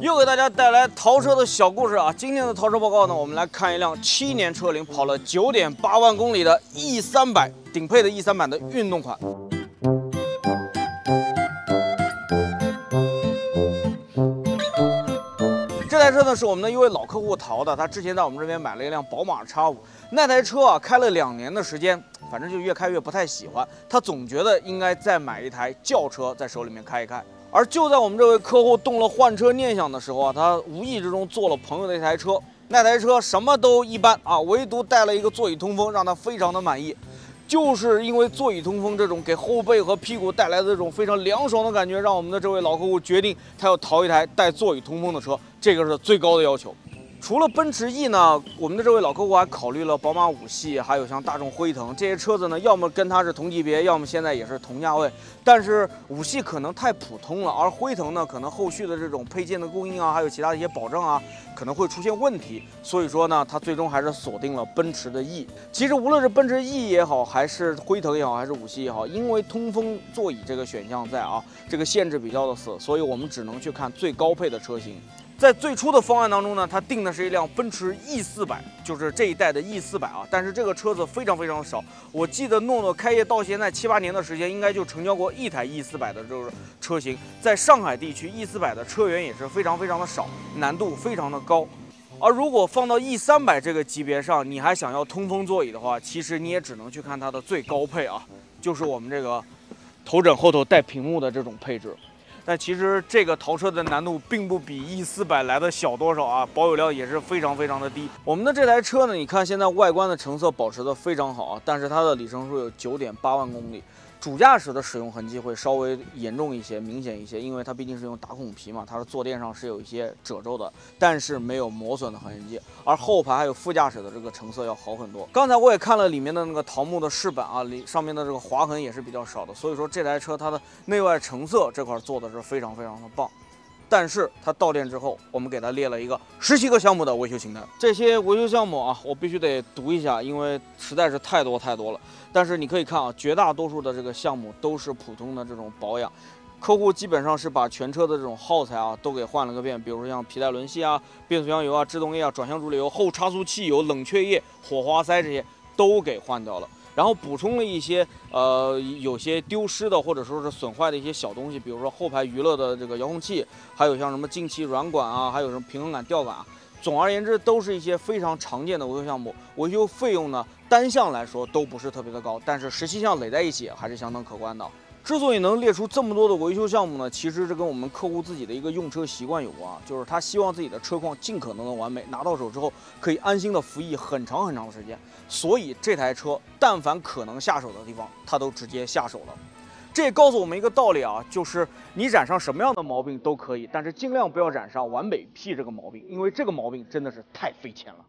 又给大家带来淘车的小故事啊！今天的淘车报告呢，我们来看一辆七年车龄、跑了九点八万公里的 E 三百顶配的 E 三百的运动款。这台车呢是我们的一位老客户淘的，他之前在我们这边买了一辆宝马 X5，那台车啊开了两年的时间，反正就越开越不太喜欢，他总觉得应该再买一台轿车在手里面开一开。而就在我们这位客户动了换车念想的时候啊，他无意之中坐了朋友的一台车，那台车什么都一般啊，唯独带了一个座椅通风，让他非常的满意。就是因为座椅通风这种给后背和屁股带来的这种非常凉爽的感觉，让我们的这位老客户决定他要淘一台带座椅通风的车，这个是最高的要求。除了奔驰 E 呢，我们的这位老客户还考虑了宝马五系，还有像大众辉腾这些车子呢，要么跟它是同级别，要么现在也是同价位。但是五系可能太普通了，而辉腾呢，可能后续的这种配件的供应啊，还有其他的一些保证啊，可能会出现问题。所以说呢，他最终还是锁定了奔驰的 E。其实无论是奔驰 E 也好，还是辉腾也好，还是五系也好，因为通风座椅这个选项在啊，这个限制比较的死，所以我们只能去看最高配的车型。在最初的方案当中呢，它定的是一辆奔驰 E 四百，就是这一代的 E 四百啊。但是这个车子非常非常少，我记得诺诺开业到现在七八年的时间，应该就成交过一台 E 四百的这个车型。在上海地区，E 四百的车源也是非常非常的少，难度非常的高。而如果放到 E 三百这个级别上，你还想要通风座椅的话，其实你也只能去看它的最高配啊，就是我们这个头枕后头带屏幕的这种配置。但其实这个淘车的难度并不比 E 四百来的小多少啊，保有量也是非常非常的低。我们的这台车呢，你看现在外观的成色保持的非常好啊，但是它的里程数有九点八万公里。主驾驶的使用痕迹会稍微严重一些、明显一些，因为它毕竟是用打孔皮嘛，它的坐垫上是有一些褶皱的，但是没有磨损的痕迹。而后排还有副驾驶的这个成色要好很多。刚才我也看了里面的那个桃木的饰板啊，里上面的这个划痕也是比较少的，所以说这台车它的内外成色这块做的是非常非常的棒。但是它到店之后，我们给它列了一个十七个项目的维修清单。这些维修项目啊，我必须得读一下，因为实在是太多太多了。但是你可以看啊，绝大多数的这个项目都是普通的这种保养，客户基本上是把全车的这种耗材啊都给换了个遍，比如说像皮带轮系啊、变速箱油啊、制动液啊、转向助力油、后差速器油、冷却液、火花塞这些都给换掉了。然后补充了一些呃有些丢失的或者说是损坏的一些小东西，比如说后排娱乐的这个遥控器，还有像什么进气软管啊，还有什么平衡杆吊杆啊。总而言之，都是一些非常常见的维修项目，维修费用呢单项来说都不是特别的高，但是十七项垒在一起还是相当可观的。之所以能列出这么多的维修项目呢，其实是跟我们客户自己的一个用车习惯有关，就是他希望自己的车况尽可能的完美，拿到手之后可以安心的服役很长很长的时间。所以这台车，但凡可能下手的地方，他都直接下手了。这也告诉我们一个道理啊，就是你染上什么样的毛病都可以，但是尽量不要染上完美癖这个毛病，因为这个毛病真的是太费钱了。